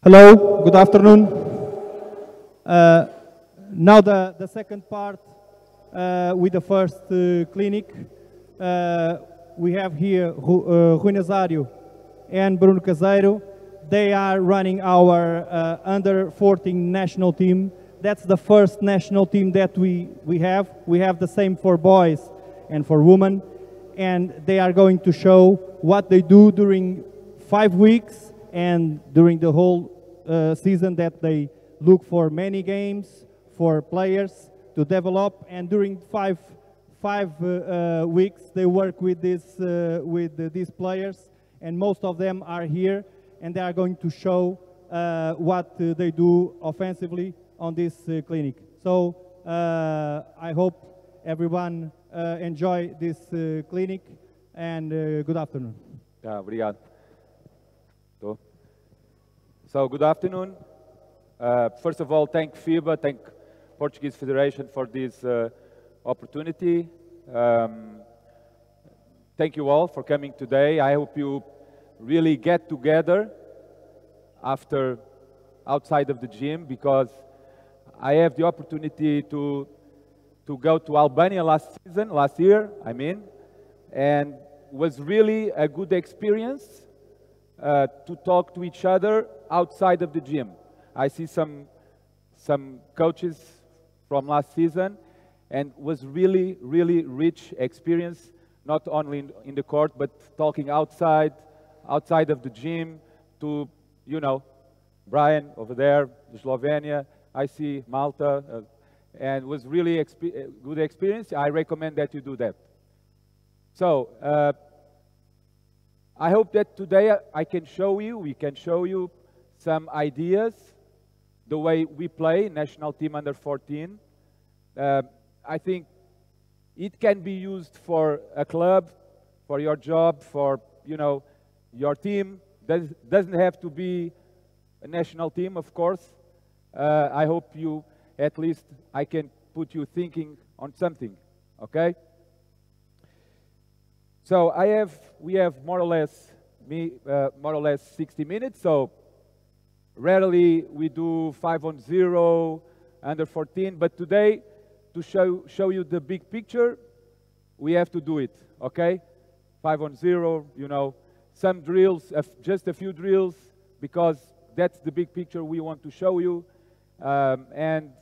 Hello, good afternoon. Uh, now the, the second part uh, with the first uh, clinic. Uh, we have here Ru, uh, Rui Nazário and Bruno Caseiro. They are running our uh, under 14 national team. That's the first national team that we, we have. We have the same for boys and for women. And they are going to show what they do during five weeks and during the whole uh, season that they look for many games for players to develop. And during five five uh, uh, weeks they work with this uh, with these players. And most of them are here and they are going to show uh, what they do offensively on this clinic. So i hope everyone enjoy this clinic and good afternoon. Ah, obrigado. So, good afternoon. Uh, first of all, thank FIBA, thank Portuguese Federation for this uh, opportunity. Um, thank you all for coming today. I hope you really get together after outside of the gym because I have the opportunity to to go to Albania last season, last year, I mean, and was really a good experience uh, to talk to each other outside of the gym. I see some some coaches from last season, and was really really rich experience, not only in, in the court but talking outside, outside of the gym to you know, Brian over there, Slovenia. I see Malta, uh, and was really expe- uh, good experience. I recommend that you do that. So. Uh, I hope that today I can show you, we can show you some ideas, the way we play national team under 14. Uh, I think it can be used for a club, for your job, for you know your team. Does, doesn't have to be a national team, of course. Uh, I hope you, at least, I can put you thinking on something. Okay. So I have, we have more or less, me, uh, more or less 60 minutes. So rarely we do five on zero, under 14. But today, to show show you the big picture, we have to do it. Okay, five on zero. You know, some drills, just a few drills, because that's the big picture we want to show you. Um, and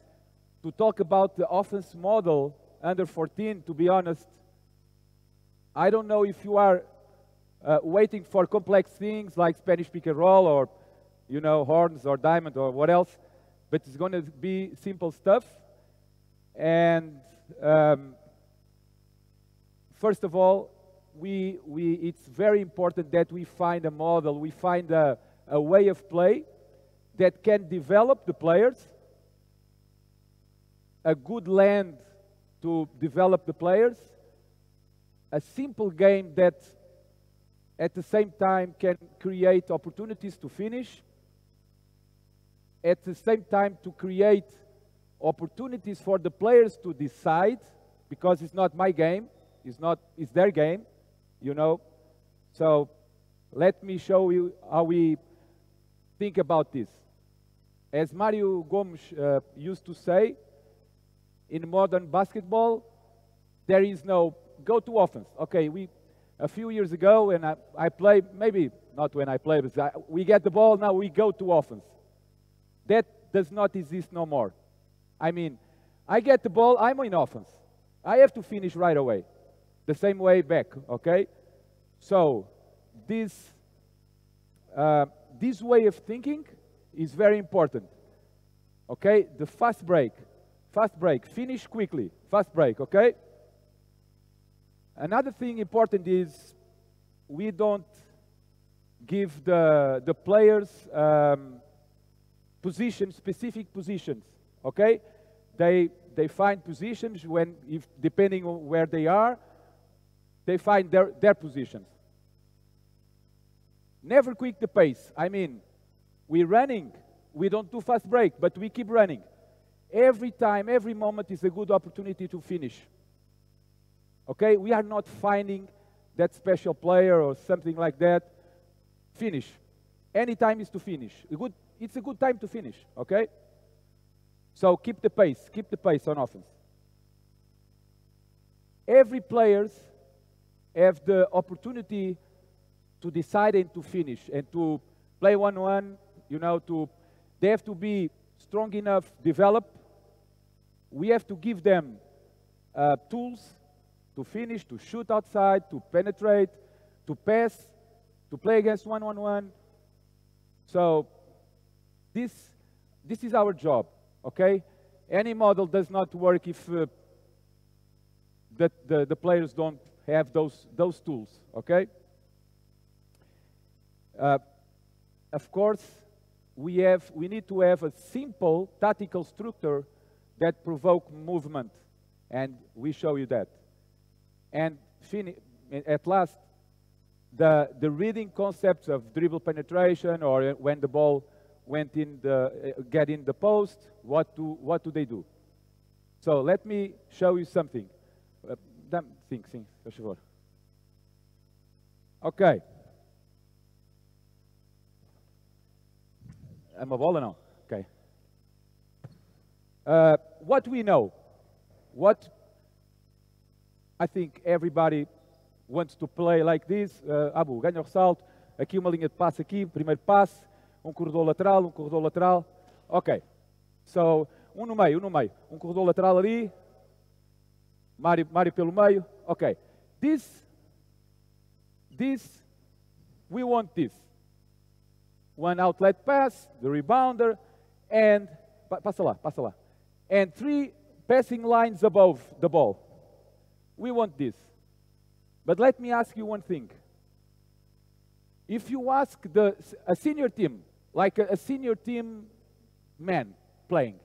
to talk about the offense model under 14, to be honest, I don't know if you are uh, waiting for complex things like Spanish pick and roll or, you know, horns or diamond or what else, but it's going to be simple stuff. And um, first of all, we, we, it's very important that we find a model, we find a, a way of play that can develop the players, a good land to develop the players, a simple game that at the same time can create opportunities to finish, at the same time to create opportunities for the players to decide because it's not my game, it's not it's their game, you know. So let me show you how we think about this. As Mario Gomes uh, used to say, in modern basketball, there is no go to offense. Okay, we a few years ago, and I, I play maybe not when I play, but I, we get the ball now. We go to offense. That does not exist no more. I mean, I get the ball. I'm in offense. I have to finish right away. The same way back. Okay, so this uh, this way of thinking is very important. Okay, the fast break, fast break, finish quickly, fast break. Okay. Another thing important is we don't give the, the players um, position, specific positions, okay? They, they find positions when, if, depending on where they are, they find their, their positions. Never quick the pace. I mean, we're running, we don't do fast break, but we keep running. Every time, every moment is a good opportunity to finish. Okay, we are not finding that special player or something like that. Finish. Any time is to finish. A good it's a good time to finish, okay? So keep the pace, keep the pace on offense. Every players have the opportunity to decide and to finish and to play one-one, you know, to they have to be strong enough, develop. We have to give them uh, tools to finish, to shoot outside, to penetrate, to pass, to play against one-one-one. So this, this is our job, okay? Any model does not work if uh, the, the, the players don't have those, those tools, okay? Uh, of course, we, have, we need to have a simple tactical structure that provoke movement, and we show you that. And at last, the, the reading concepts of dribble penetration or when the ball went in the, uh, get in the post, what do, what do they do? So let me show you something. Uh, sim, sim, por favor. Ok. É uma bola não? Ok. Uh, what we know, what I think everybody wants to play like this. Uh, Abu, ganha o ressalto. Aqui uma linha de passe aqui, primeiro passe, um corredor lateral, um corredor lateral. Ok. So, um no meio, um no meio. Um corredor lateral ali. Mário, Mário pelo meio. Ok. This, this, we want this. One outlet pass, the rebounder, and, passa lá, passa lá. And three passing lines above the ball. We want this. But let me ask you one thing. If you ask the, a senior team, like a, a senior team man playing,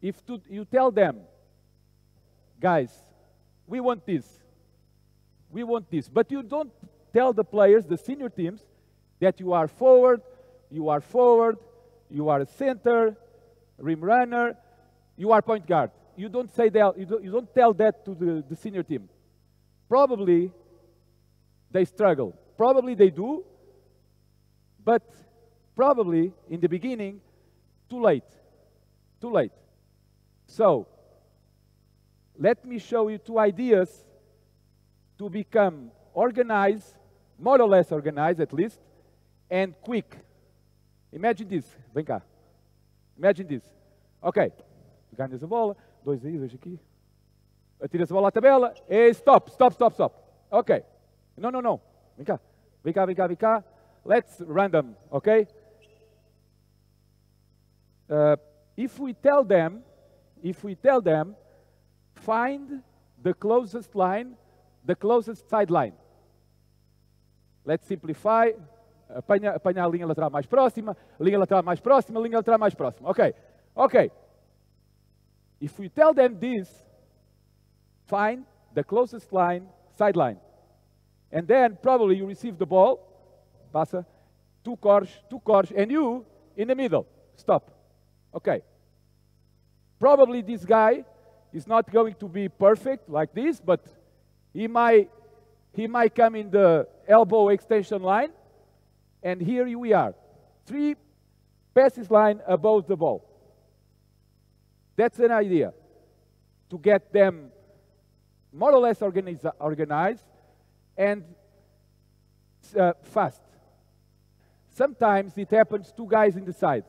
if to, you tell them, guys, we want this, we want this, but you don't tell the players, the senior teams, that you are forward, you are forward, you are a center, rim runner, you are point guard. You don't say that, you don't, you don't tell that to the, the senior team. Probably they struggle. Probably they do, but probably in the beginning, too late. Too late. So, let me show you two ideas to become organized, more or less organized at least, and quick. Imagine this. Vem cá. Imagine this. Ok. Ganhas a bola. Dois aí, dois aqui. Atira-se a bola à tabela. E stop, stop, stop, stop. Ok. Não, não, não. Vem cá. Vem cá, vem cá, vem cá. Let's random, ok? Uh, if we tell them, if we tell them, find the closest line, the closest sideline. Let's simplify. Apanha, apanha a linha lateral mais próxima, linha lateral mais próxima, linha lateral mais próxima. Ok. Ok. If we tell them this, find the closest line, sideline. And then probably you receive the ball, passa, two cores, two cores, and you in the middle. Stop. Okay. Probably this guy is not going to be perfect like this, but he might, he might come in the elbow extension line, and here we are. Three passes line above the ball. That's an idea to get them more or less organized and uh, fast. Sometimes it happens two guys in the side.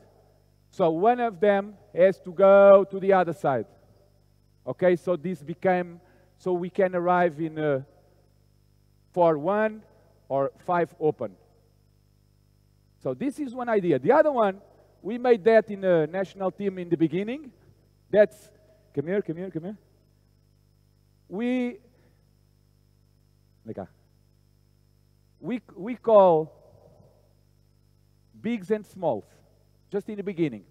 So one of them has to go to the other side. Okay, so this became, so we can arrive in a uh, for one or five open. So this is one idea. The other one, we made that in a national team in the beginning. That's, come here, come here, come here we, we, we call bigs and smalls, just in the beginning,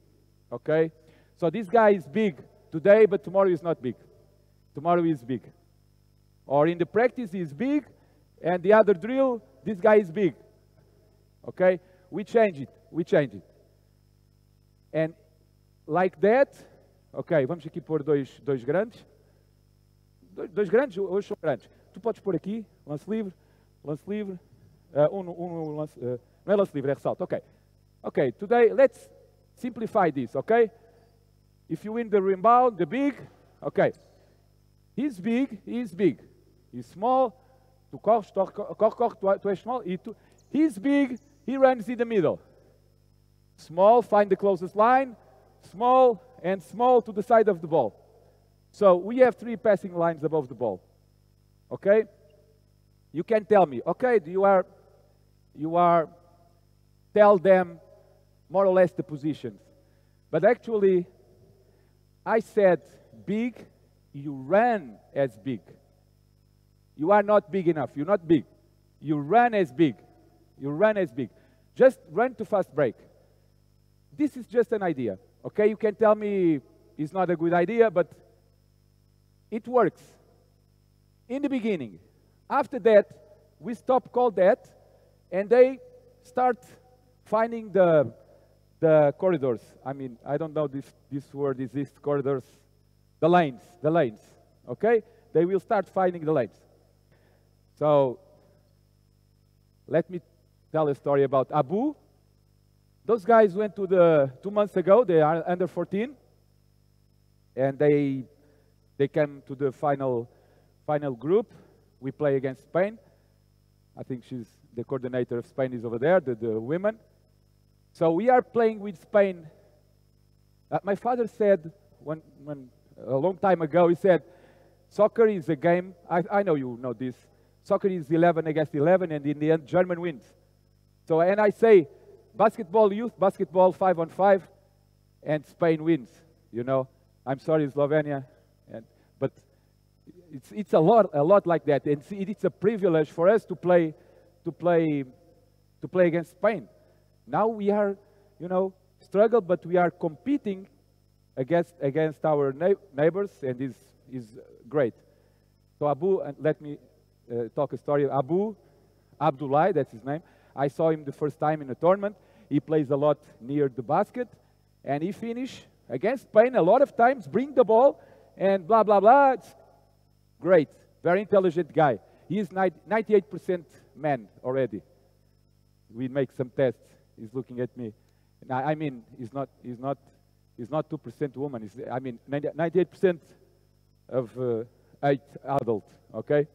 okay? So this guy is big today, but tomorrow is not big. Tomorrow is big. Or in the practice, he's big, and the other drill, this guy is big. Okay? We change it. We change it. And like that, ok, vamos aqui pôr dois, dois grandes dois grandes, hoje são grandes. Tu podes pôr aqui, lance livre, lance livre, uh, um, um lance, uh, não é lance livre, é ressalto, ok. Okay, today let's simplify this, okay? If you win the rebound, the big, okay. He's big, he's big. He's small, tu corres, tu, corre, corre, tu, tu és small. E he's big, he runs in the middle. Small, find the closest line, small, and small to the side of the ball. So we have three passing lines above the ball. Okay? You can tell me, okay, you are, you are, tell them more or less the positions. But actually, I said big, you run as big. You are not big enough. You're not big. You run as big. You run as big. Just run to fast break. This is just an idea. Okay, you can tell me it's not a good idea, but it works. In the beginning. After that, we stop call that, and they start finding the the corridors. I mean, I don't know this this word exists. Corridors, the lanes, the lanes. Okay, they will start finding the lanes. So let me tell a story about Abu. Those guys went to the two months ago. They are under 14, and they they came to the final final group. We play against Spain. I think she's the coordinator of Spain is over there, the, the women. So we are playing with Spain. Uh, my father said when, when a long time ago, he said, soccer is a game. I, I know you know this. Soccer is 11 against 11, and in the end, German wins. So, and I say, basketball, youth basketball, five on five, and Spain wins. You know, I'm sorry, Slovenia, and, but it's, it's a lot, a lot like that, and it's a privilege for us to play, to play, to play against Spain. Now we are, you know, struggle, but we are competing against against our neighbors, and is is great. So Abu, and let me uh, talk a story. Abu Abdullah, that's his name. I saw him the first time in a tournament. He plays a lot near the basket, and he finish against Spain a lot of times, bring the ball, and blah blah blah. It's great, very intelligent guy. He is 98% man already. We make some tests. He's looking at me. I mean, he's not. He's not. He's not 2% woman. He's, I mean, 98% of uh, eight adult. Okay.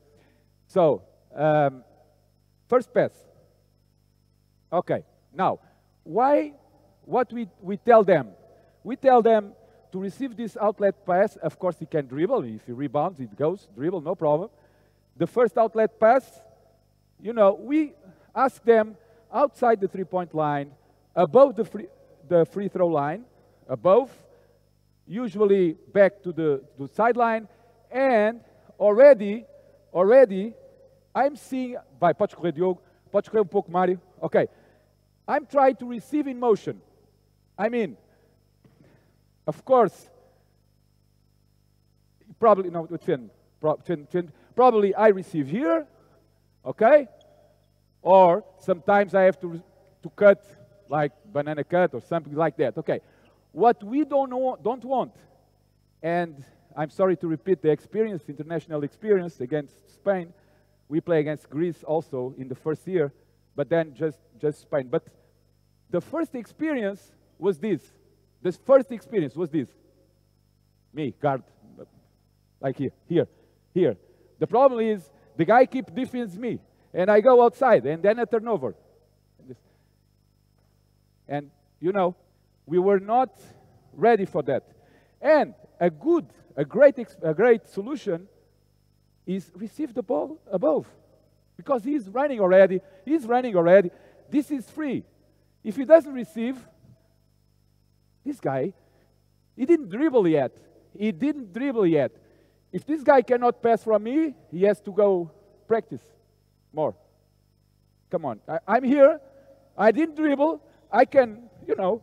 So, um, first pass. Okay, now, why, what we, we tell them? We tell them to receive this outlet pass, of course he can dribble, if he rebounds, it goes, dribble, no problem. The first outlet pass, you know, we ask them outside the three-point line, above the free, the free throw line, above, usually back to the, the sideline, and already already I'm seeing, vai, pode correr Diogo, pode correr um pouco Mário, okay. I'm trying to receive in motion. I mean, of course, probably, no, Finn, probably I receive here, okay? Or sometimes I have to, to cut like banana cut or something like that, okay? What we don't, know, don't want, and I'm sorry to repeat the experience, international experience against Spain. We play against Greece also in the first year, but then just, just Spain. But the first experience was this. The first experience was this. Me, guard, like here, here, here. The problem is the guy keep defends me, and I go outside, and then a turnover. And you know, we were not ready for that. And a good a great, a great solution is receive the ball above. Because he's running already. He's running already. This is free. If he doesn't receive, this guy, he didn't dribble yet. He didn't dribble yet. If this guy cannot pass from me, he has to go practice more. Come on. I, am here. I didn't dribble. I can, you know,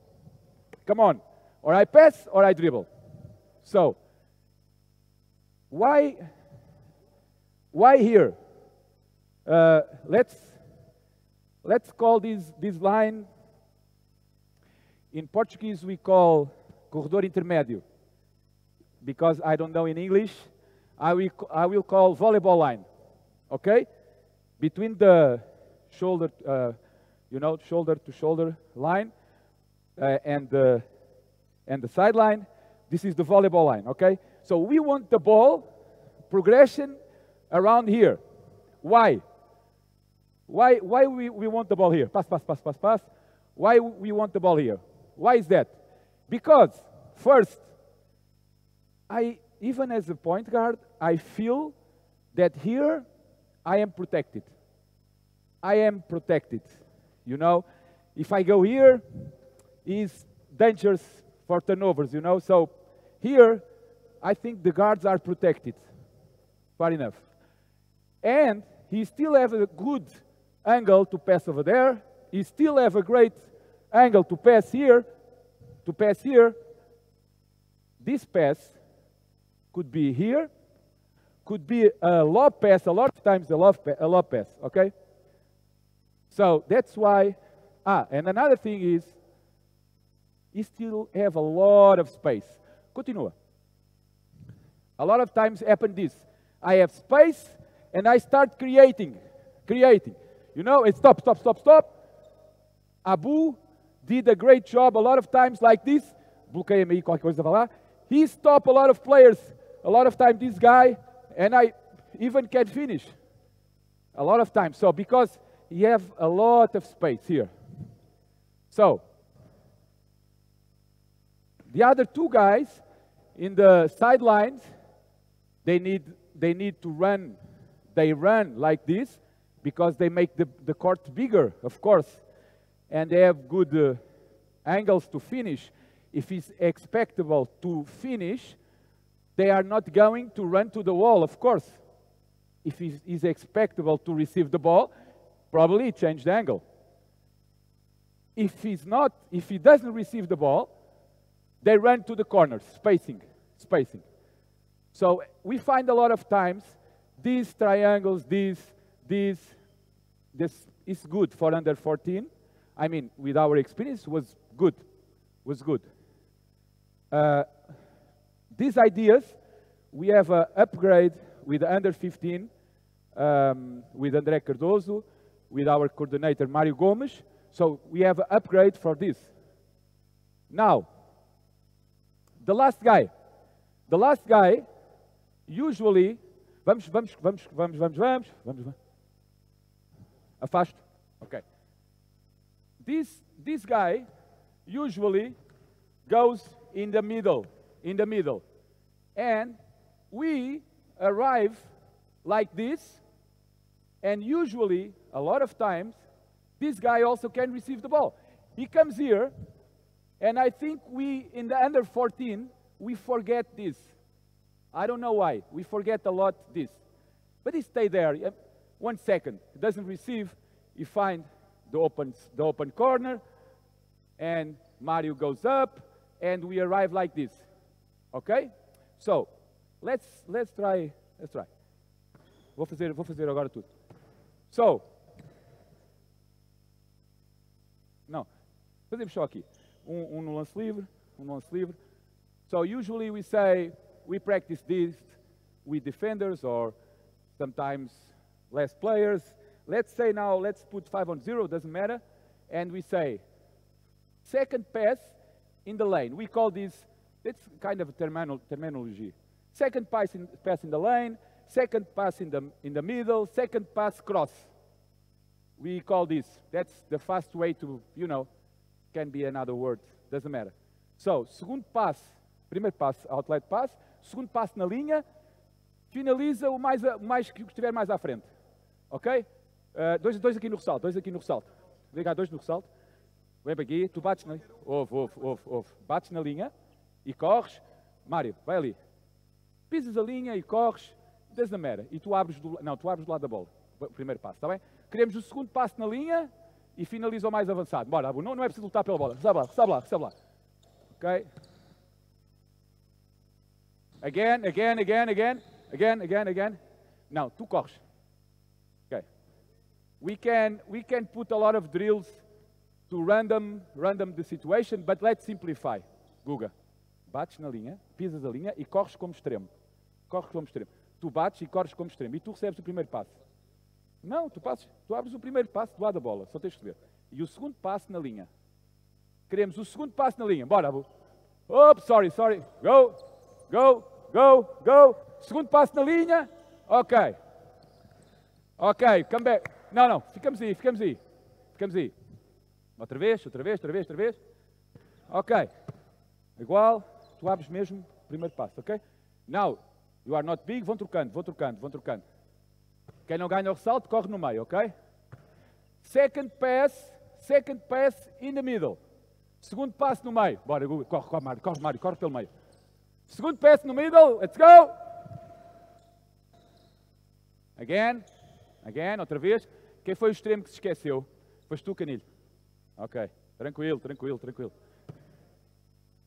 come on. Or I pass or I dribble. So, why, why here? Uh, let's, let's call this, this line, in Portuguese we call corredor intermédio, because I don't know in English, I will, I will call volleyball line, okay? Between the shoulder, uh, you know, shoulder to shoulder line, uh, and, the, and the sideline. This is the volleyball line, okay? So we want the ball progression around here. Why? Why, why we, we want the ball here? Pass, pass, pass, pass, pass. Why we want the ball here? Why is that? Because, first, I, even as a point guard, I feel that here I am protected. I am protected. You know, if I go here, is dangerous for turnovers, you know. So here, I think the guards are protected. Far enough. And he still have a good angle to pass over there. He still have a great angle to pass here, to pass here. This pass could be here, could be a lob pass, a lot of times a lob pass, okay? So that's why, ah, and another thing is, you still have a lot of space. Continua. A lot of times happen this. I have space and I start creating, creating. You know, it's stop, stop, stop, stop. Abu did a great job a lot of times like this. Bloqueia-me qualquer coisa. He stopped a lot of players. A lot of time this guy, and I even can finish. A lot of times. So because you have a lot of space here. So the other two guys in the sidelines, they need they need to run. They run like this because they make the, the court bigger, of course, and they have good uh, angles to finish. If it's expectable to finish, they are not going to run to the wall, of course. If it is expectable to receive the ball, probably change the angle. If he's not, if he doesn't receive the ball, they run to the corners, spacing, spacing. So we find a lot of times these triangles, these, these, this is good for under 14. I mean, with our experience, was good, was good. Uh, these ideas, we have an upgrade with under 15, um, with André Cardoso, with our coordinator Mario Gomes. So we have an upgrade for this. Now, the last guy. The last guy, usually, vamos, vamos, vamos, vamos, vamos, vamos, vamos, vamos. Afasto. Okay. This, this guy usually goes in the middle in the middle. And we arrive like this, and usually, a lot of times, this guy also can receive the ball. He comes here, and I think we, in the under 14, we forget this. I don't know why. We forget a lot this. But he stay there. One second. He doesn't receive. You find the open, the open corner, and Mario goes up, and we arrive like this. Ok? So, let's, let's try, let's try. Vou fazer, vou fazer agora tudo. So, não, fazemos só aqui. Um, um no lance livre, um no lance livre. So usually we say, we practice this with defenders or sometimes less players. Let's say now, let's put 5 on 0, doesn't matter. And we say, second pass in the lane. We call this that's kind of a terminal, terminology. Second pass in, pass in the lane, second pass in the, in the middle, second pass cross. We call this. That's the fast way to, you know, can be another word, doesn't matter. So, segundo passo, primeiro passo, outlet pass, segundo passo na linha, finaliza o mais, mais que estiver mais à frente. Ok? Uh, dois, dois aqui no ressalto, dois aqui no ressalto. Cá, dois no ressalto. Vem para aqui, tu bates na linha. Ouve, ouve, ouve, ouve. Bates na linha e corres, Mário, vai ali. Pisas a linha e corres, desde a mera. E tu abres do, não, tu abres do lado da bola. O primeiro passo, está bem? Queremos o segundo passo na linha e finaliza o mais avançado. Bora, Abu, não, não é preciso lutar pela bola. Recebe lá, recebe lá, recebe lá. Ok? Again, again, again, again, again, again, again. Não, tu corres. Ok. We can, we can put a lot of drills to random, random the situation, but let's simplify. Guga bates na linha, pisas a linha e corres como extremo. Corres como extremo. Tu bates e corres como extremo. E tu recebes o primeiro passo. Não, tu, passes, tu abres o primeiro passo do lado da bola, só tens que ver. E o segundo passo na linha. Queremos o segundo passo na linha. Bora, Abu. Oops, sorry, sorry. Go, go, go, go. Segundo passo na linha. Ok. Ok, come back. Não, não, ficamos aí, ficamos aí. Ficamos aí. Outra vez, outra vez, outra vez, outra vez. Ok. Igual, tu abres mesmo o primeiro passo, ok? Now, you are not big, vão trocando, vão trocando, vão trocando. Quem não ganha o ressalto, corre no meio, ok? Second pass, second pass in the middle. Segundo passo no meio. Bora, corre, corre, Mário, corre, Mário, corre pelo meio. Segundo passo no middle, let's go! Again, again, outra vez. Quem foi o extremo que se esqueceu? Foste tu, Canilho. Ok, tranquilo, tranquilo, tranquilo.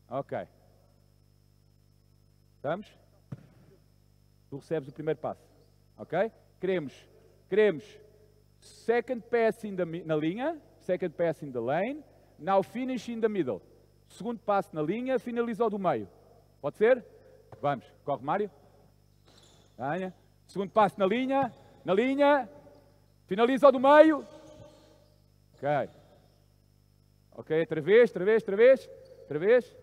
Ok. Estamos? Tu recebes o primeiro passo. Ok? Queremos, queremos second pass the, na linha, second pass in the lane, now finish in the middle. Segundo passo na linha, finaliza o do meio. Pode ser? Vamos. Corre, Mário. Ganha. Segundo passo na linha, na linha, finaliza o do meio. Ok. Ok, outra vez, outra vez, outra vez, outra vez.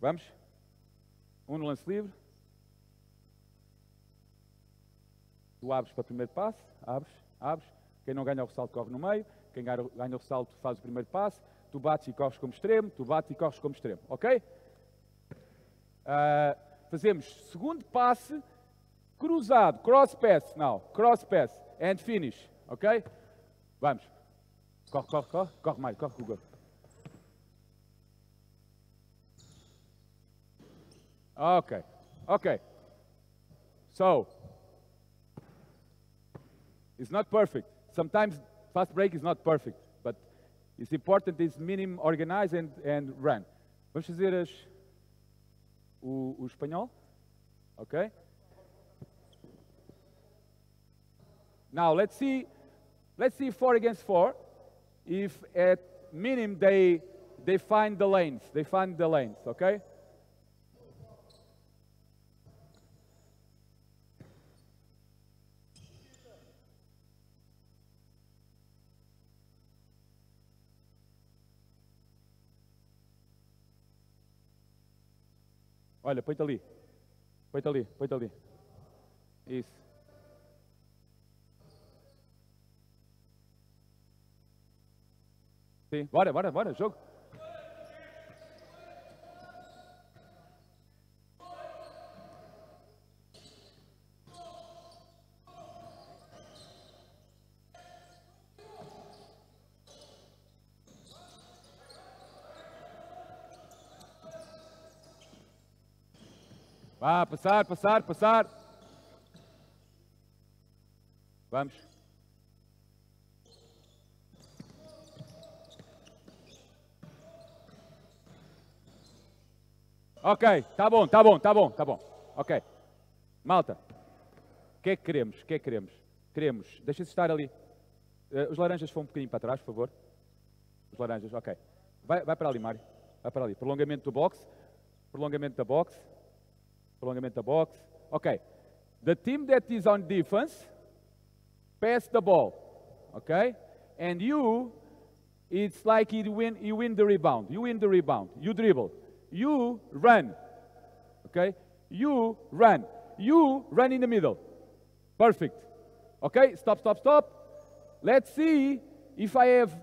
Vamos? Um no lance livre. Tu abres para o primeiro passo, abres, abres. Quem não ganha o ressalto corre no meio. Quem ganha, o ressalto faz o primeiro passo. Tu bates e corres como extremo, tu bates e corres como extremo. Ok? Uh, fazemos segundo passe cruzado, cross pass, não, cross pass and finish. Ok? Vamos. Corre, corre, corre, corre mais, corre, Google. Okay, okay. So, it's not perfect. Sometimes fast break is not perfect, but it's important is minimum organize and, and run. Vamos fazer as, o, o espanhol? Okay? Now let's see, let's see four against four. If at minimum they they find the lanes, they find the lanes, okay? Olha, põe-te ali. Põe-te ali, põe-te ali. Isso. Sim, bora, bora, bora, jogo. Vá, passar, passar, passar. Vamos. Ok, tá bom, tá bom, tá bom, tá bom. Ok. Malta, o que é que queremos? O que é que queremos? Queremos, deixa-se estar ali. Uh, os laranjas vão um bocadinho para trás, por favor. Os laranjas, ok. Vai, vai para ali, Mário. Vai para ali. Prolongamento do box. Prolongamento da box prolongamento da box. Okay. The team that is on defense, pass the ball. Okay? And you, it's like you win, you win the rebound. You win the rebound. You dribble. You run. Okay? You run. You run in the middle. Perfect. Okay? Stop, stop, stop. Let's see if I have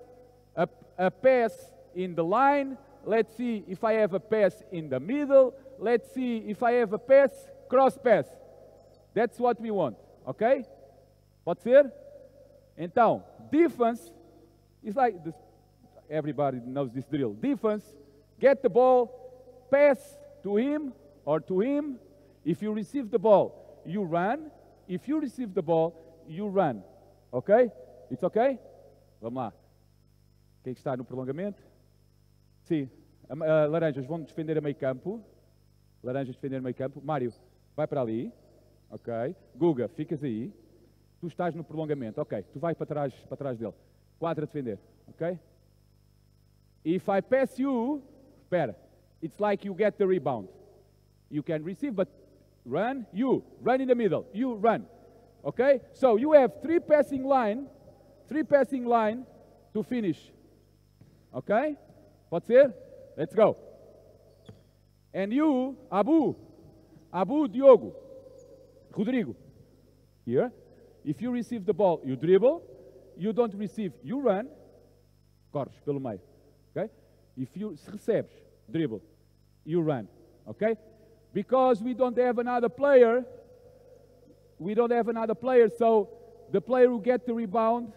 a, a pass in the line. Let's see if I have a pass in the middle. Let's see if I have a pass, cross pass. That's what we want, ok? Pode ser? Então, defense is like this, everybody knows this drill. Defense, get the ball, pass to him or to him. If you receive the ball, you run. If you receive the ball, you run. Ok? It's ok? Vamos lá. Quem está no prolongamento? Sim. Uh, laranjas vão defender a meio campo. Laranjas defender meio campo. Mário, vai para ali. Ok. Guga, ficas aí. Tu estás no prolongamento. Ok. Tu vai para trás, para trás dele. Quatro a defender. Ok? If I pass you, espera. It's like you get the rebound. You can receive, but run. You run in the middle. You run. Okay? So you have three passing line, three passing line to finish. Ok? Pode ser? Let's go. And you, Abu, Abu Diogo, Rodrigo, here. If you receive the ball, you dribble. You don't receive, you run. Corres pelo meio. Ok? If you se recebes, dribble, you run. Ok? Because we don't have another player, we don't have another player, so the player who get the rebound,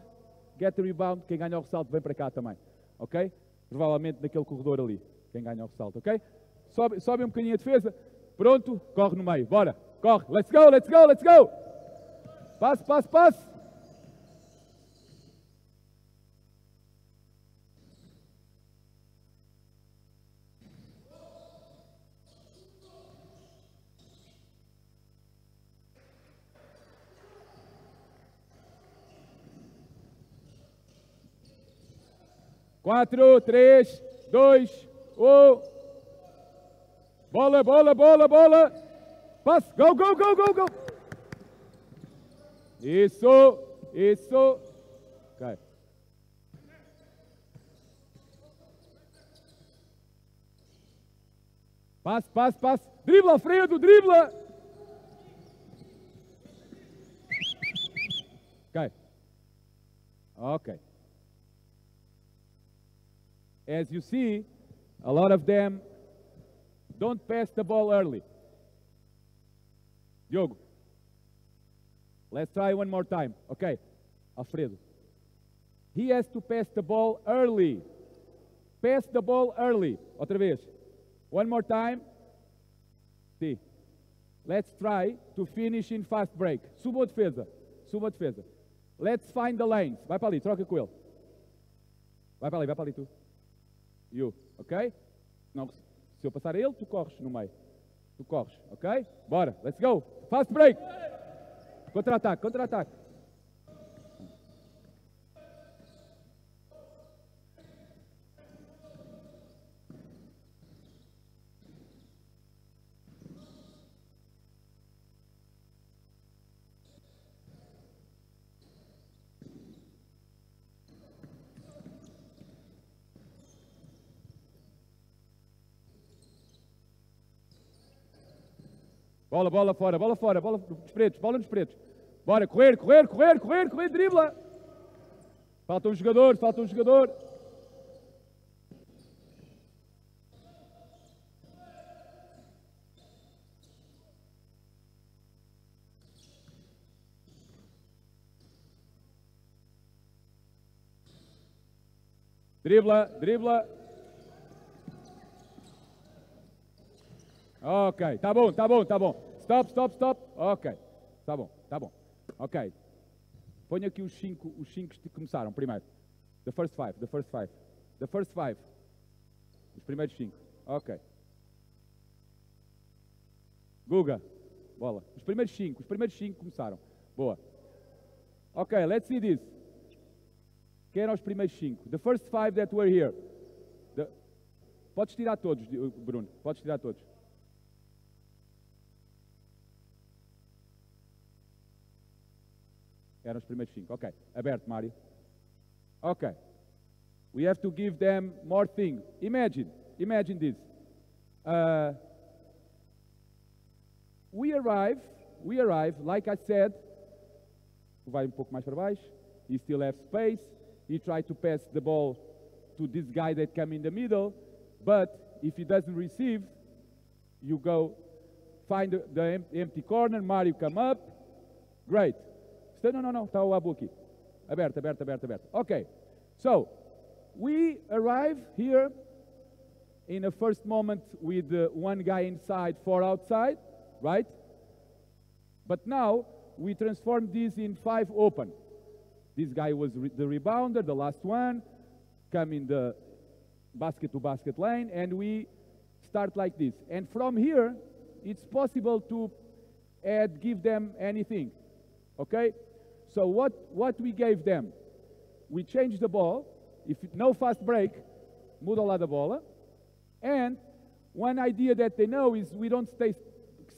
get the rebound, quem ganha o ressalto vem para cá também. Ok? Provavelmente naquele corredor ali, quem ganha o ressalto. Ok? Sobe, sobe um bocadinho a defesa. Pronto, corre no meio. Bora, corre. Let's go, let's go, let's go. Passe, passe, passe. Quatro, três, dois, um. Bola, bola, bola, bola. Passe. Go, go, go, go, go. Isso, isso. Okay. Passe, passe, passe. Dribla, Alfredo, dribla. Ok. Ok. As you see, a lot of them don't pass the ball early. Diogo. Let's try one more time. Okay. Alfredo. He has to pass the ball early. Pass the ball early. Outra vez. One more time. See. Let's try to finish in fast break. Suba a defesa. Suba a defesa. Let's find the lanes. Vai para ali, troca com ele. Vai para ali, vai para ali tu. You, ok? Não, se eu passar ele, tu corres no meio. Tu corres, ok? Bora, let's go. Fast break. Contra-ataque, contra-ataque. Bola, bola fora, bola fora, bola nos pretos, bola nos pretos. Bora, correr, correr, correr, correr, correr, dribla. Falta um jogador, falta um jogador. Dribla, dribla. Ok, tá bom, tá bom, tá bom. Stop, stop, stop. Ok, tá bom, tá bom. Ok. Ponha aqui os cinco, os cinco que começaram primeiro. The first five, the first five. The first five. Os primeiros cinco. Ok. Guga, bola. Os primeiros cinco, os primeiros cinco começaram. Boa. Ok, let's see this. Quem eram os primeiros cinco? The first five that were here. The... Podes tirar todos, Bruno. Podes tirar todos. Eram os primeiros cinco. Ok. Aberto, Mário. Ok. We have to give them more things. Imagine. Imagine this. Uh, we arrive, we arrive, like I said, vai um pouco mais para baixo, he still has space, he tried to pass the ball to this guy that came in the middle, but if he doesn't receive, you go find the empty corner, Mario come up, great. No, no, no, está o Abu aqui. Aberto, aberto, aberto, aberto. Okay, so we arrive here in a first moment with uh, one guy inside, four outside, right? But now we transform this in five open. This guy was re the rebounder, the last one, come in the basket to basket lane, and we start like this. And from here, it's possible to add, give them anything. Okay? So what, what we gave them? We changed the ball. If no fast break, muda lá da bola. And one idea that they know is we don't stay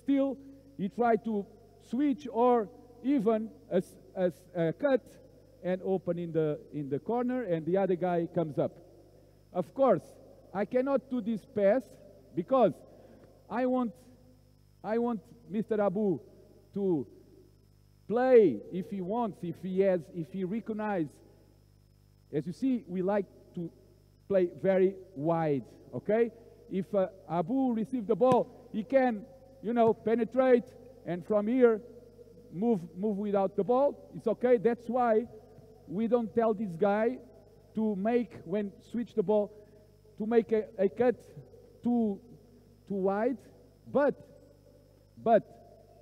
still. You try to switch or even a, a, a cut and open in the, in the corner and the other guy comes up. Of course, I cannot do this pass because I want, I want Mr. Abu to play if he wants, if he has, if he recognizes. As you see, we like to play very wide, okay? If uh, Abu receives the ball, he can, you know, penetrate and from here move, move without the ball. It's okay. That's why we don't tell this guy to make, when switch the ball, to make a, a cut too, too wide. But, but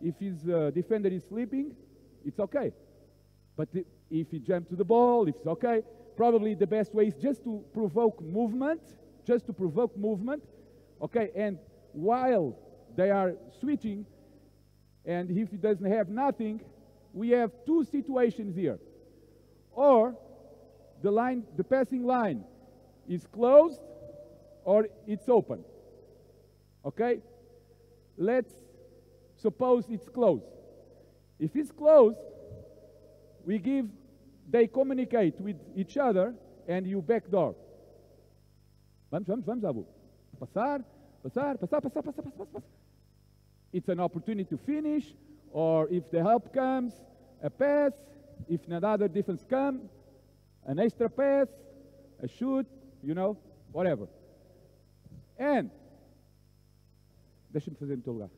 if his uh, defender is sleeping, it's okay. But if he jumps to the ball, it's okay. Probably the best way is just to provoke movement, just to provoke movement. Okay, and while they are switching, and if he doesn't have nothing, we have two situations here. Or the line, the passing line is closed or it's open. Okay? Let's suppose it's closed. If it's closed, we give, they communicate with each other and you backdoor. Vamos, vamos, vamos, Abu. Passar, passar, passar, passar, passar, passar, passar. It's an opportunity to finish, or if the help comes, a pass. If another defense comes, an extra pass, a shoot, you know, whatever. And, deixa-me fazer no um teu lugar.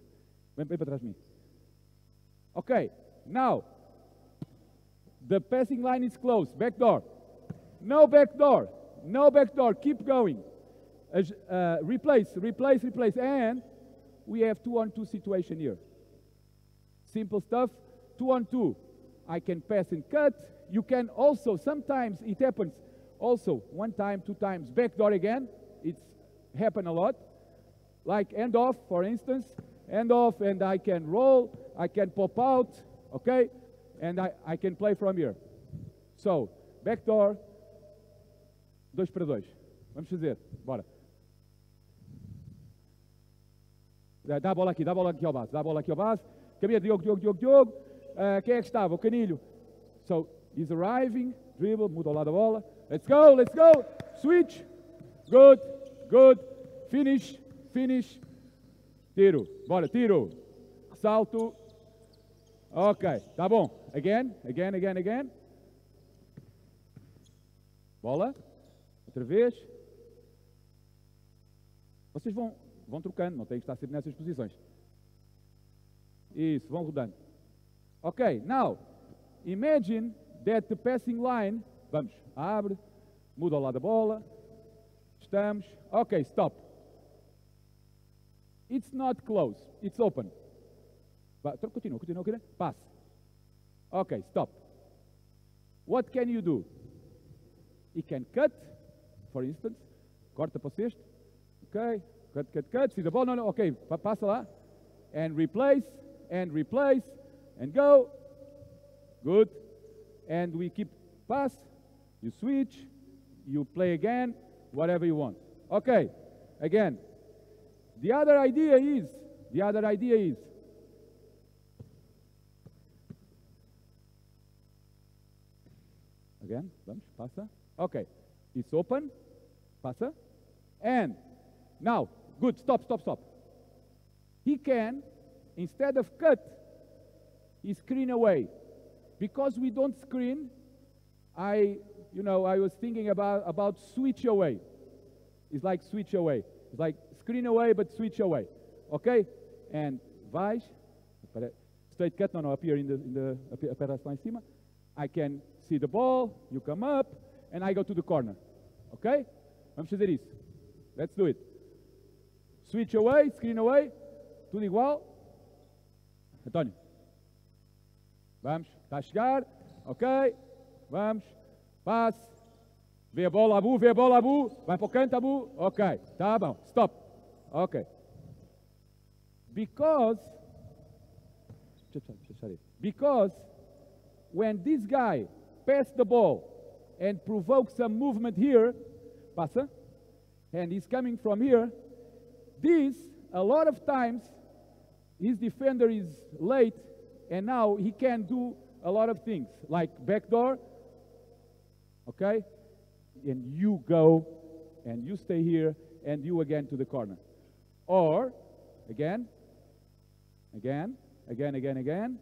Vem, vem para trás de mim. Okay, now, the passing line is closed. Back door. No back door. No back door. Keep going. Uh, replace, replace, replace. And we have two on two situation here. Simple stuff. Two on two. I can pass and cut. You can also, sometimes it happens also one time, two times, back door again. It's happened a lot. Like end off, for instance, end off, and I can roll, I can pop out, okay? And I, I can play from here. So, back door, dois para dois. Vamos fazer, bora. Dá a bola aqui, dá a bola aqui ao base, dá a bola aqui ao base. Caminha Diogo, Diogo, Diogo, Diogo. Uh, quem é que estava? O Canilho. So, he's arriving, dribble, muda ao lado da bola. Let's go, let's go. Switch. Good, good. Finish, finish. Tiro. Bora, tiro. Salto. Ok, tá bom. Again, again, again, again. Bola. Outra vez. Vocês vão, vão trocando, não tem que estar sempre nessas posições. Isso, vão rodando. Ok, now, imagine that the passing line, vamos, abre, muda ao lado da bola, estamos, ok, stop. It's not closed. it's open. Continua, continua, continua, pass. Ok, stop. What can you do? You can cut, for instance, corta para o ok, cut, cut, cut, see the ball, no, no, ok, passa lá, and replace, and replace, and go, good, and we keep pass, you switch, you play again, whatever you want. Okay, again. The other idea is, the other idea is, again, vamos, passa. Okay, it's open, passa, and now, good, stop, stop, stop. He can, instead of cut, he screen away. Because we don't screen, I, you know, I was thinking about, about switch away. It's like switch away. It's like screen away, but switch away. Okay? And vais, straight cut, no, no, here in the, in the, lá em cima. I can see the ball, you come up, and I go to the corner. Okay? Vamos fazer isso. Let's do it. Switch away, screen away, tudo igual. António. Vamos, está a chegar. Ok, vamos. Passe. Vê a bola, Abu, vê a bola, Abu. Vai para o canto, Abu. Ok, tá bom. Stop. Ok. Because, because when this guy passes the ball and provokes some movement here, passa, and he's coming from here, this, a lot of times, his defender is late, and now he can do a lot of things, like backdoor, okay? And you go and you stay here, and you again to the corner. Or, again, again, again, again, again,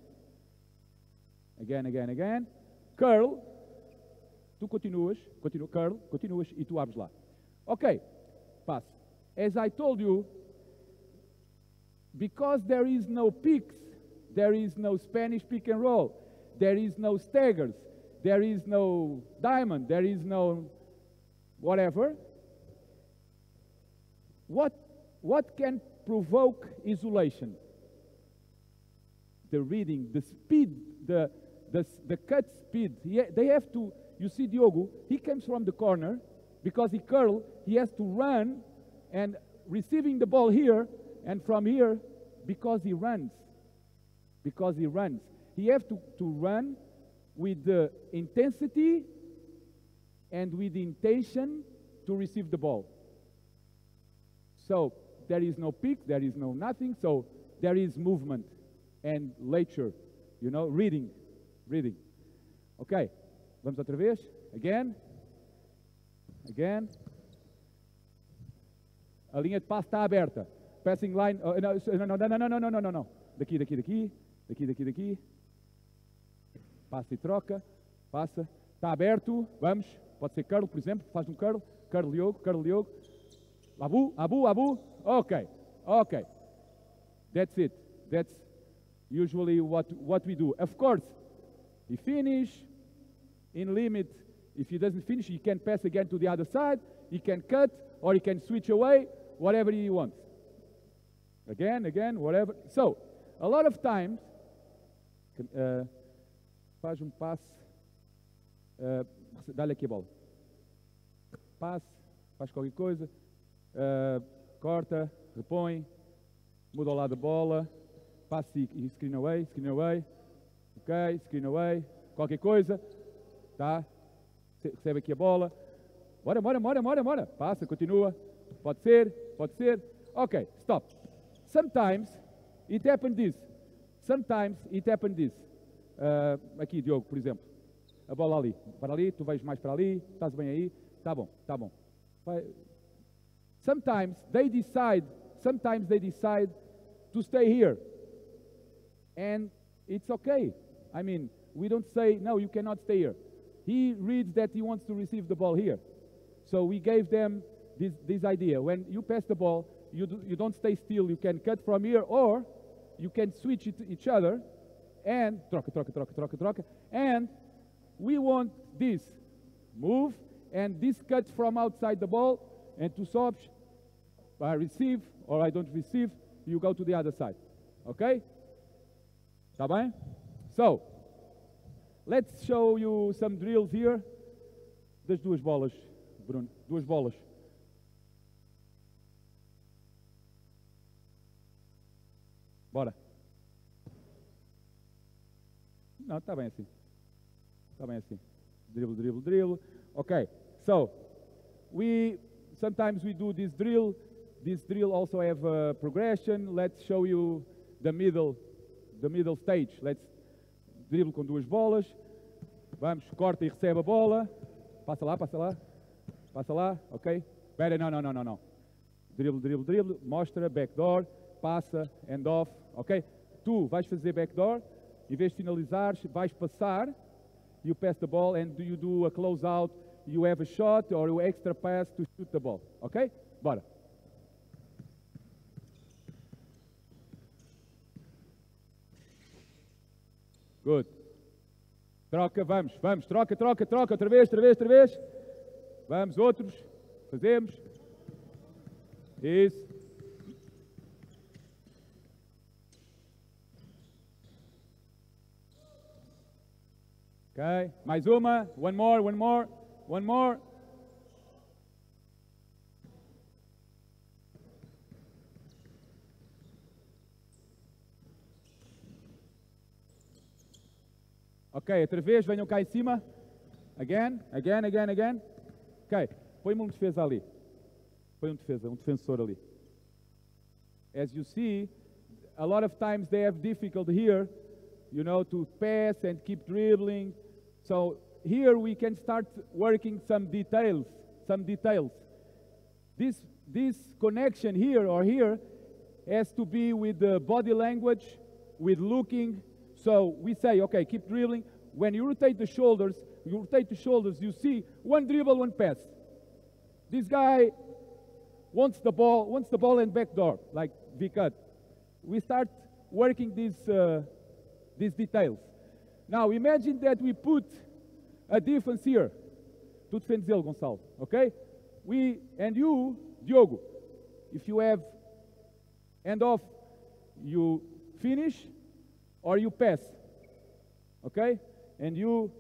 again, again, again, curl, tu continuas, continua, curl, continuas e tu abres lá. Ok, passo. As I told you, because there is no picks, there is no Spanish pick and roll, there is no staggers, there is no diamond, there is no whatever. What, what can provoke isolation? The reading, the speed, the, the, the cut speed. He, they have to, you see Diogo, he comes from the corner because he curl, he has to run and receiving the ball here and from here because he runs. Because he runs. He has to, to run with the intensity and with the intention to receive the ball. So there is no peak, there is no nothing, so there is movement and lecture, you know, reading, reading. Ok, vamos outra vez, again, again. A linha de passe está aberta. Passing line, oh, não, não, não, não, não, não, não, não, não. Daqui, daqui, daqui, daqui, daqui, daqui. Passa e troca, passa. Está aberto, vamos. Pode ser curl, por exemplo, faz um curl. Curl Diogo, curl Diogo. Abu, Abu, Abu. Okay, okay. That's it. That's usually what, what we do. Of course, he finish in limit. If he doesn't finish, he can pass again to the other side. He can cut or he can switch away, whatever he wants. Again, again, whatever. So, a lot of times, uh, faz um passe, uh, dá-lhe aqui a bola. Passe, faz qualquer coisa, uh, corta, repõe, muda o lado da bola, passe e screen away, screen away, ok, screen away, qualquer coisa, tá? Recebe aqui a bola, bora, bora, bora, bora, bora, passa, continua, pode ser, pode ser, ok, stop. Sometimes it happens this, sometimes it happens this. Uh, aqui, Diogo, por exemplo, a bola ali, para ali, tu vais mais para ali, estás bem aí, tá bom, tá bom. Vai, Sometimes they decide, sometimes they decide to stay here. And it's okay. I mean, we don't say, no, you cannot stay here. He reads that he wants to receive the ball here. So we gave them this, this idea. When you pass the ball, you, do, you don't stay still. You can cut from here, or you can switch it each other and troca, troca, troca, troca, troca. And we want this move, and this cut from outside the ball, and to stop, I receive or I don't receive, you go to the other side. Okay? Tá bem? So, let's show you some drills here. Das duas bolas, Bruno. Duas bolas. Bora. Não, está bem assim. Está bem assim. Dribble, dribble, dribble. Okay. So, we sometimes we do this drill. This drill also have a progression. Let's show you the middle, the middle stage. Let's dribble com duas bolas. Vamos, corta e recebe a bola. Passa lá, passa lá. Passa lá, ok? Espera, não, não, não, não, não. Dribble, dribble, dribble. Mostra, backdoor. Passa, end off, ok? Tu vais fazer backdoor. Em vez de finalizares, vais passar. You pass the ball and you do a close out. You have a shot or an extra pass to shoot the ball, ok? Bora. Good. Troca, vamos, vamos, troca, troca, troca, outra vez, outra vez, outra vez. Vamos, outros. Fazemos. Isso. Ok, mais uma. One more, one more, one more. Ok, outra vez, venham cá em cima. Again, again, again, again. Ok, põe-me um defesa ali. Põe um defesa, um defensor ali. As you see, a lot of times they have difficulty here, you know, to pass and keep dribbling. So here we can start working some details, some details. This, this connection here or here has to be with the body language, with looking. So we say, okay, keep dribbling. When you rotate the shoulders, you rotate the shoulders, you see one dribble, one pass. This guy wants the ball, wants the ball and back door, like Vicat. We start working these, uh, these details. Now imagine that we put a defense here. Tu defendes ele, Gonçalo, okay? We, and you, Diogo, if you have end off, you finish or you pass, okay? And you,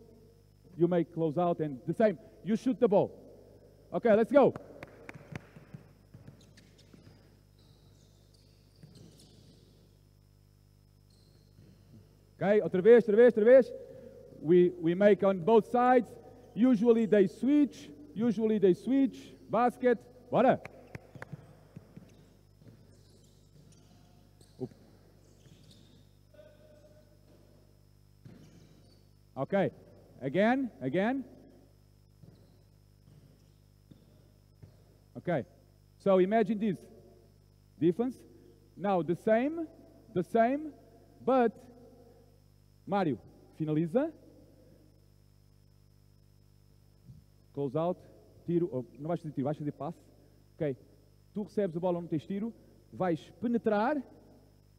you make close out and the same, you shoot the ball. Okay, let's go. Okay, outra vez, outra vez, outra vez. We, we make on both sides. Usually they switch. Usually they switch. Basket. Bora. Okay. Again, again. Okay. So imagine this. Defense. Now the same, the same, but Mário, finaliza. Close out. Tiro. Oh, não vais fazer tiro, vais fazer passe. Ok. Tu recebes a bola, não tens tiro. Vais penetrar.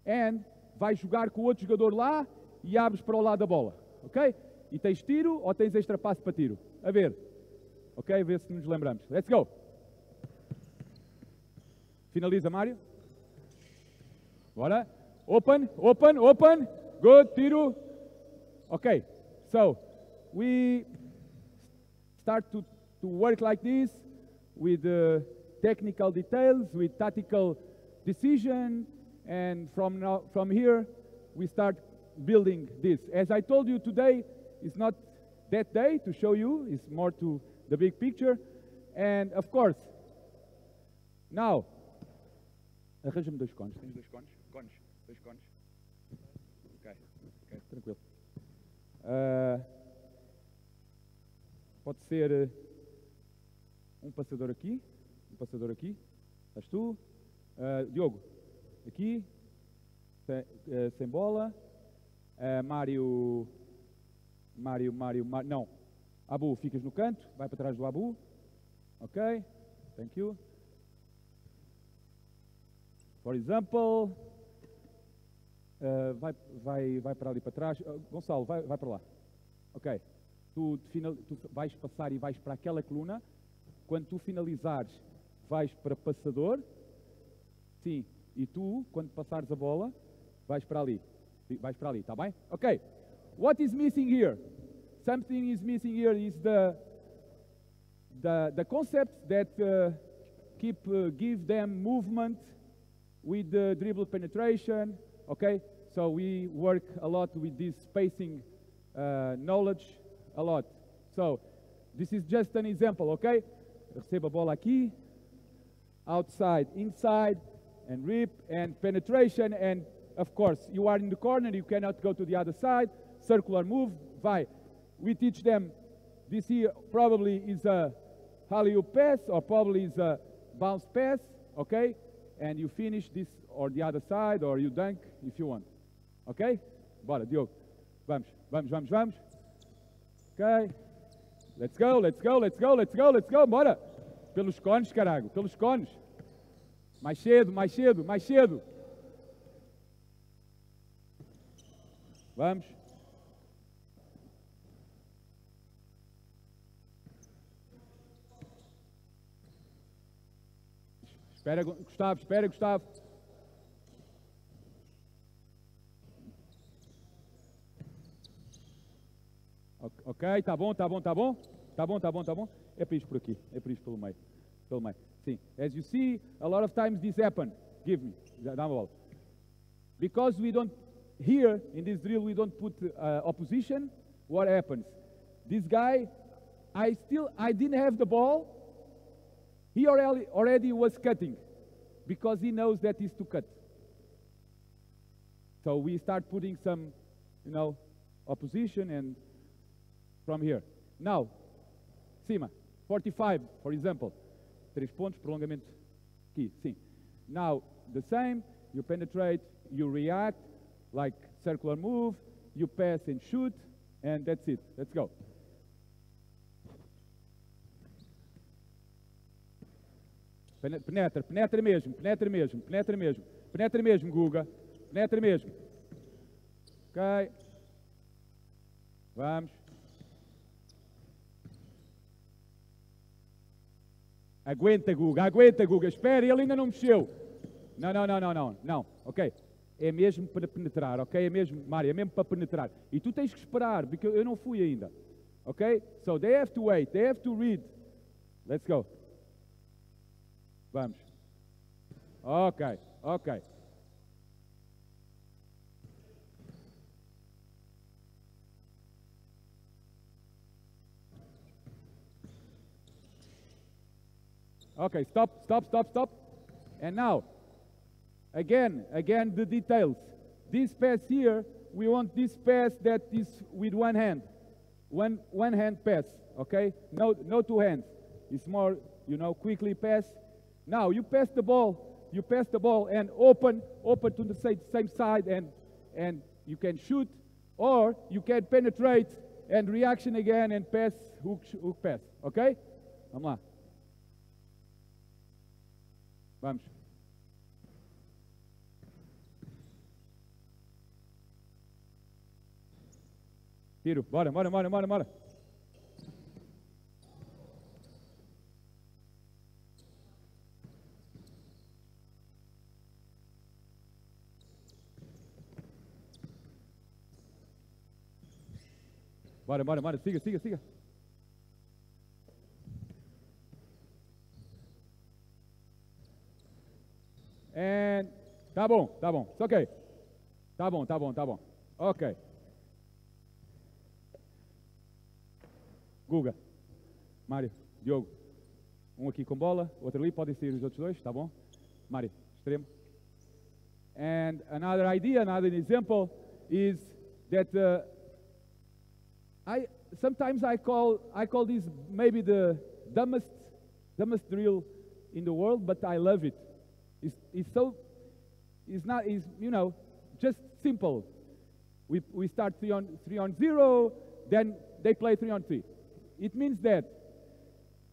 And vais jogar com o outro jogador lá e abres para o lado da bola. Ok? E tens tiro ou tens extra passe para tiro? A ver. Ok? A ver se nos lembramos. Let's go. Finaliza, Mário. Bora. Open, open, open. Good. Tiro. Okay, so we start to, to work like this with uh, technical details, with tactical decision, and from, now, from here we start building this. As I told you today, it's not that day to show you, it's more to the big picture. And of course, now, arranja-me dois cones. Tens dois cones? Cones, dois cones. Ok, ok, tranquilo. Uh, pode ser uh, um passador aqui, um passador aqui, estás tu. Uh, Diogo, aqui, sem, sem bola. Mário, Mário, Mário, Mário, não. Abu, ficas no canto, vai para trás do Abu. Ok, thank you. For example, Uh, vai, vai, vai para ali para trás. Uh, Gonçalo, vai, vai para lá. Ok. Tu, final, tu vais passar e vais para aquela coluna. Quando tu finalizares, vais para passador. Sim. E tu, quando passares a bola, vais para ali. Vais para ali, está bem? Ok. What is missing here? Something is missing here is the the, the concepts that uh, keep uh, give them movement with the dribble penetration, Okay? So we work a lot with this spacing uh, knowledge, a lot. So this is just an example, okay? Receba a bola aqui, outside, inside, and rip, and penetration, and of course, you are in the corner, you cannot go to the other side, circular move, vai. We teach them, this here probably is a alley-oop pass, or probably is a bounce pass, okay? And you finish this or the other side, or you dunk if you want. Ok? Bora, Diogo. Vamos, vamos, vamos, vamos. Ok. Let's go, let's go, let's go, let's go, let's go. Bora. Pelos cones, carago, pelos cones. Mais cedo, mais cedo, mais cedo. Vamos. Espera, Gustavo, espera, Gustavo. Ok, tá bom, tá bom, tá bom? Tá bom, tá bom, tá bom? É para isto por aqui, é para isto pelo meio. Pelo meio. Sim. As you see, a lot of times this happen. Give me. Dá uma bola. Because we don't, here in this drill, we don't put uh, opposition, what happens? This guy, I still, I didn't have the ball. He already, was cutting because he knows that he's to cut. So we start putting some, you know, opposition and from here. Now, Sima, 45, for example. Três pontos, prolongamento aqui, sim. Now, the same, you penetrate, you react, like circular move, you pass and shoot, and that's it. Let's go. Penetra, penetra mesmo, penetra mesmo, penetra mesmo, penetra mesmo, Guga, penetra mesmo. Ok. Vamos. Aguenta, Guga, aguenta, Guga. Espera, ele ainda não mexeu. Não, não, não, não, não, não. Ok. É mesmo para penetrar, ok? É mesmo, Mário, é mesmo para penetrar. E tu tens que esperar, porque eu não fui ainda. Ok? So they have to wait, they have to read. Let's go. Vamos. Ok, ok. Okay, stop, stop, stop, stop. And now, again, again, the details. This pass here, we want this pass that is with one hand. One, one hand pass, okay? No, no two hands. It's more, you know, quickly pass. Now, you pass the ball, you pass the ball and open, open to the same, same side and, and you can shoot, or you can penetrate and reaction again and pass, hook, hook pass, okay? Vamos lá. Vamos. Tiro, bora, bora, bora, bora, bora. Bora, bora, bora, siga, siga, siga. And tá bom, tá bom. Okay. Tá bom, tá bom, tá bom. Ok. Guga, Mário, Diogo. Um aqui com bola, outro ali, podem sair os outros dois, tá bom? Mário, extremo. And another idea, another example is that uh, I sometimes I call I call this maybe the dumbest dumbest drill in the world, but I love it. It's, it's so it's not it's you know just simple. We we start three on three on zero, then they play three on three. It means that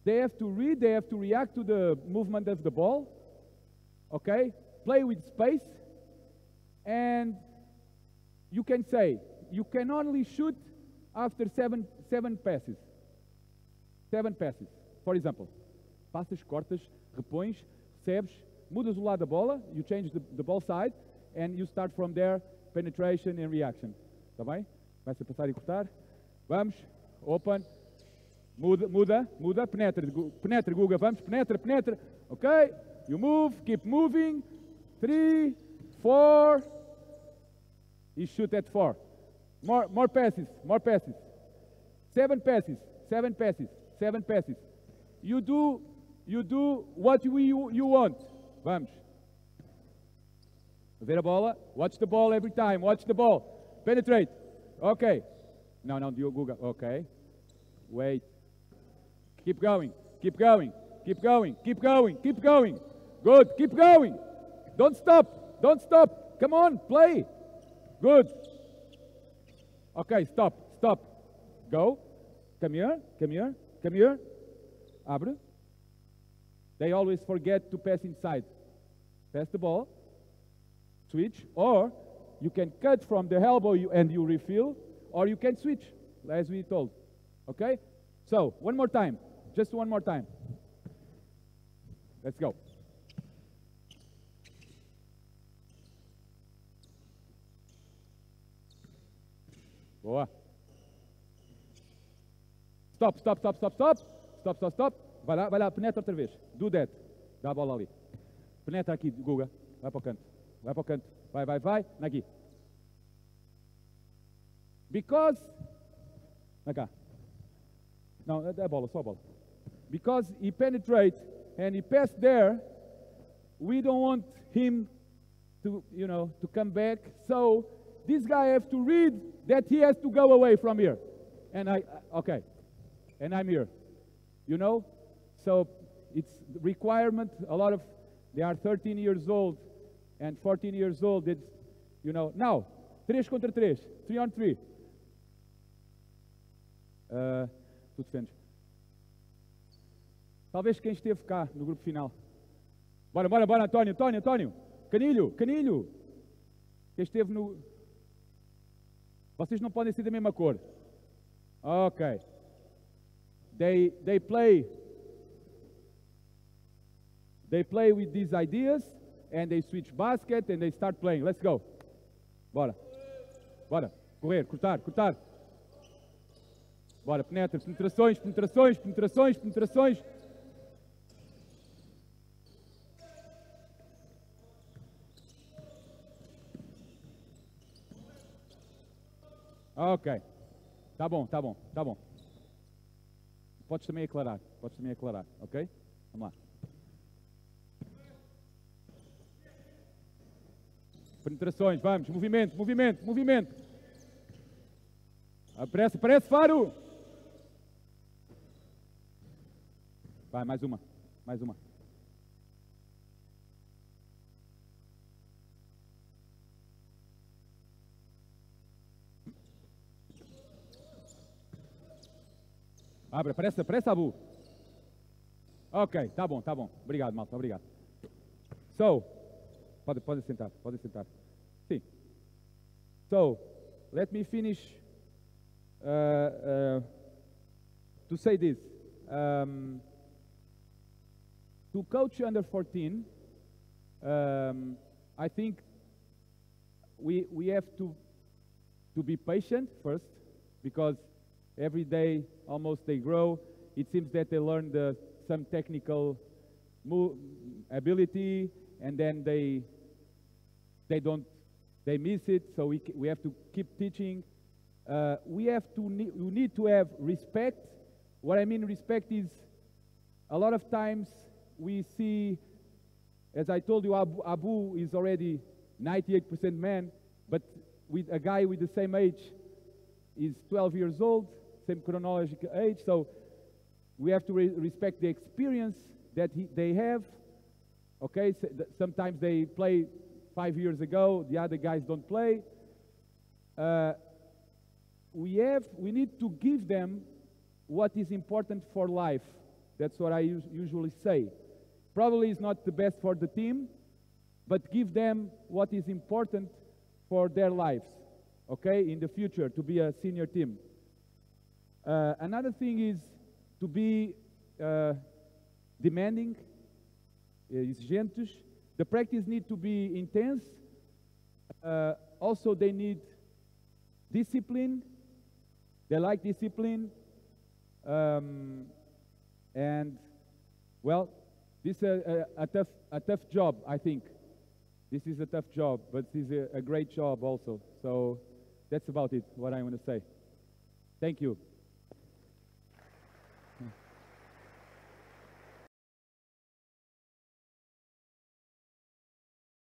they have to read, they have to react to the movement of the ball. Okay, play with space, and you can say you can only shoot after seven seven passes. Seven passes. For example, passas, cortas, repões, recebes, mudas o lado da bola, you change the, the ball side, and you start from there, penetration and reaction. Tá bem? Vai-se passar e cortar. Vamos, open, muda, muda, muda, penetra, penetra, Guga, vamos, penetra, penetra. Ok? You move, keep moving. Three, four. You shoot at four. More, more passes, more passes. Seven passes, seven passes, seven passes. You do, you do what we, you want. Vamos. Ver a bola. Watch the ball every time. Watch the ball. Penetrate. Okay. No, no, Diogo Guga. Okay. Wait. Keep going. Keep going. Keep going. Keep going. Keep going. Good. Keep going. Don't stop. Don't stop. Come on. Play. Good. Okay. Stop. Stop. Go. Come here. Come here. Come here. Abre. They always forget to pass inside. Pass the ball. Switch. Or you can cut from the elbow and you refill. Or you can switch, as we told. Okay? So, one more time. Just one more time. Let's go. Boa. Stop, stop, stop, stop, stop. Stop, stop, stop. Vai lá, vai lá, penetra outra vez. Do that. Dá a bola ali. Penetra aqui, Guga. Vai para o canto. Vai para o canto. Vai, vai, vai. Aqui. Because. Vem cá. Não, é a bola, só a bola. Because he penetrates and he passed there, we don't want him to, you know, to come back. So this guy has to read that he has to go away from here. And I, okay, and I'm here, you know. So it's requirement. A lot of they are 13 years old and 14 years old. It's you know now 3 contra 3, 3 on 3. Uh. Talvez quem esteve cá no grupo final. Bora, bora, bora, António, António, António. Canilho, Canilho. Quem esteve no. Vocês não podem ser da mesma cor. Ok. They, they play. They play with these ideas and they switch basket and they start playing. Let's go. Bora. Bora. Correr, cortar, cortar. Bora, penetra, penetrações, penetrações, penetrações, penetrações. Ok. Tá bom, tá bom, tá bom. Podes também aclarar, podes também aclarar, ok? Vamos lá. Penetrações, vamos, movimento, movimento, movimento. Aparece, aparece, Faro! Vai, mais uma, mais uma. Abre, pressa, pressa, Abu. Ok, tá bom, tá bom. Obrigado, malta, obrigado. So, pode, pode sentar, pode sentar. Sim. So, let me finish uh, uh, to say this. Um, to coach under 14, um, I think we, we have to, to be patient first because every day almost they grow. It seems that they learn the, some technical ability and then they, they don't, they miss it. So we, we have to keep teaching. Uh, we have to, ne we need to have respect. What I mean respect is a lot of times we see, as I told you, Abu, Abu is already 98% man, but with a guy with the same age is 12 years old, same chronological age. So we have to re respect the experience that he, they have. Okay, so sometimes they play five years ago, the other guys don't play. Uh, we have, we need to give them what is important for life. That's what I usually say. Probably is not the best for the team, but give them what is important for their lives, okay, in the future to be a senior team. Uh, another thing is to be uh, demanding, uh, exigentes. The practice need to be intense. Uh, also, they need discipline. They like discipline. Um, and, well, this is a, a, a, tough, a tough job, I think. This is a tough job, but this is a, a great job also. So that's about it, what I want to say. Thank you.